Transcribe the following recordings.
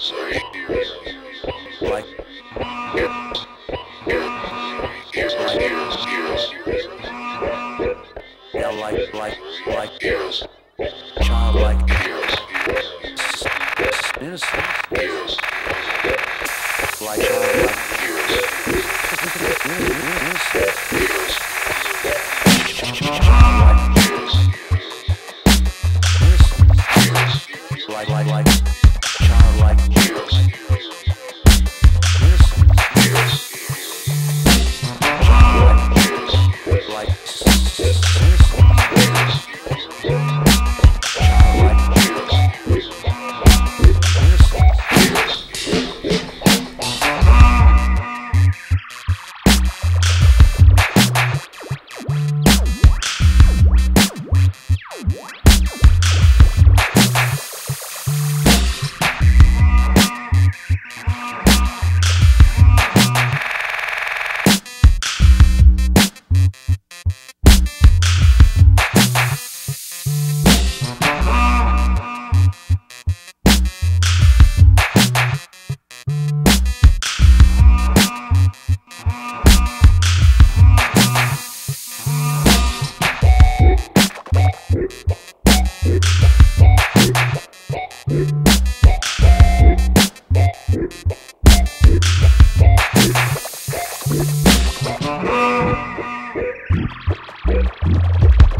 like yeah, like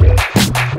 Yeah.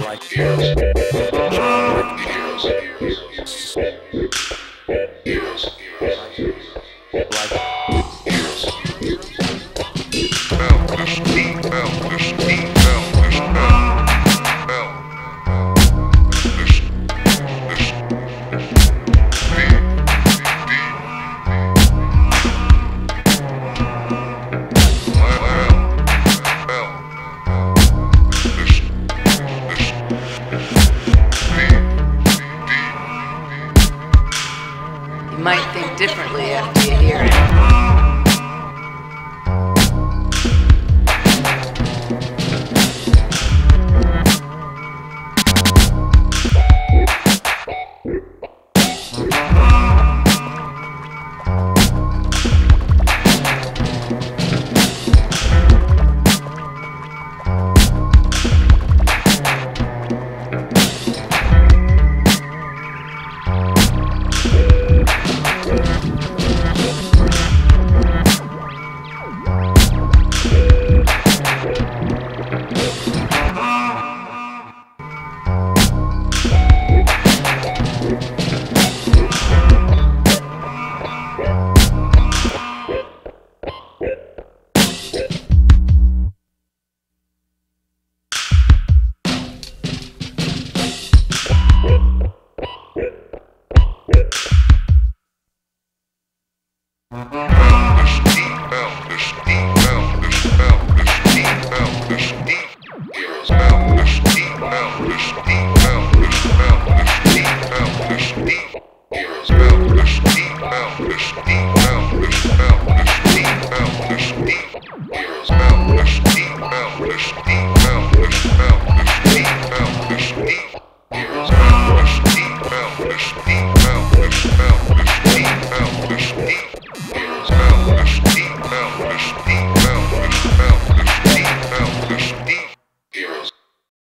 Like like might think differently after you hear it.